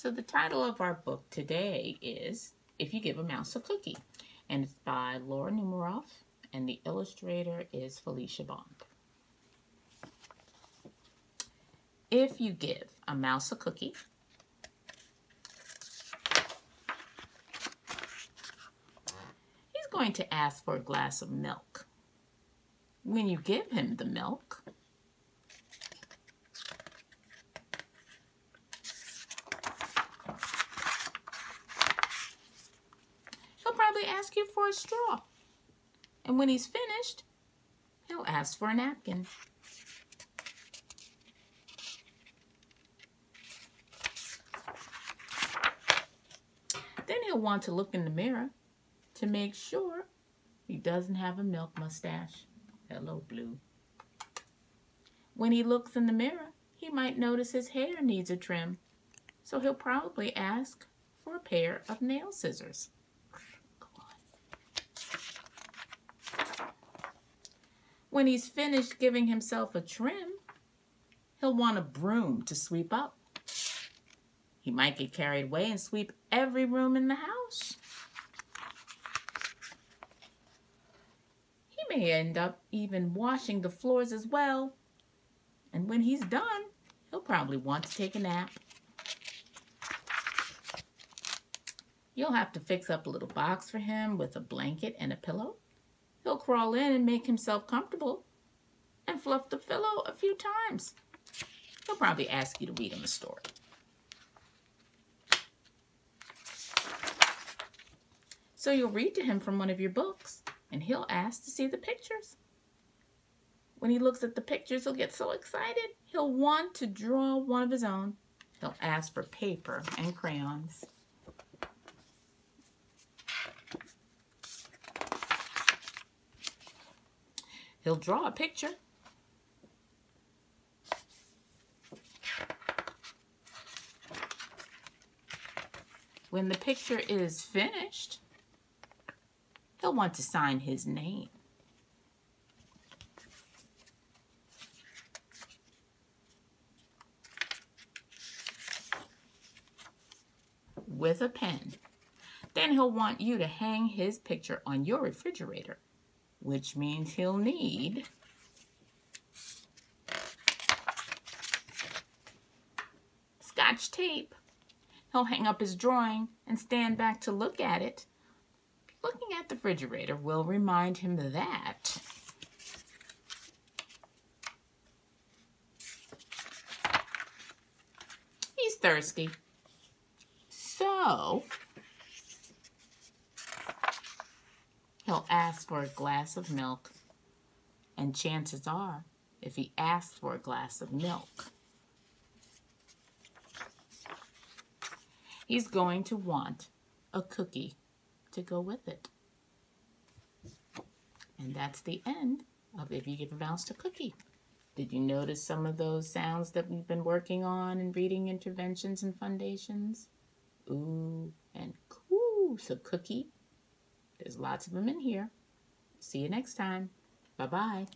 So the title of our book today is If You Give a Mouse a Cookie. And it's by Laura Numeroff and the illustrator is Felicia Bond. If you give a mouse a cookie, he's going to ask for a glass of milk. When you give him the milk, probably ask you for a straw. And when he's finished, he'll ask for a napkin. Then he'll want to look in the mirror to make sure he doesn't have a milk mustache. Hello, Blue. When he looks in the mirror, he might notice his hair needs a trim, so he'll probably ask for a pair of nail scissors. When he's finished giving himself a trim, he'll want a broom to sweep up. He might get carried away and sweep every room in the house. He may end up even washing the floors as well. And when he's done, he'll probably want to take a nap. You'll have to fix up a little box for him with a blanket and a pillow. He'll crawl in and make himself comfortable and fluff the pillow a few times. He'll probably ask you to read him a story. So you'll read to him from one of your books and he'll ask to see the pictures. When he looks at the pictures, he'll get so excited. He'll want to draw one of his own. He'll ask for paper and crayons. He'll draw a picture. When the picture is finished, he'll want to sign his name. with a pen. Then he'll want you to hang his picture on your refrigerator which means he'll need scotch tape. He'll hang up his drawing and stand back to look at it. Looking at the refrigerator will remind him that he's thirsty. So, he'll ask for a glass of milk. And chances are, if he asks for a glass of milk, he's going to want a cookie to go with it. And that's the end of If You Give a Mouse a Cookie. Did you notice some of those sounds that we've been working on in reading interventions and foundations? Ooh and coo. So cookie there's lots of them in here. See you next time. Bye-bye.